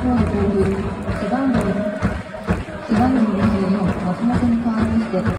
ホール投背番号背番号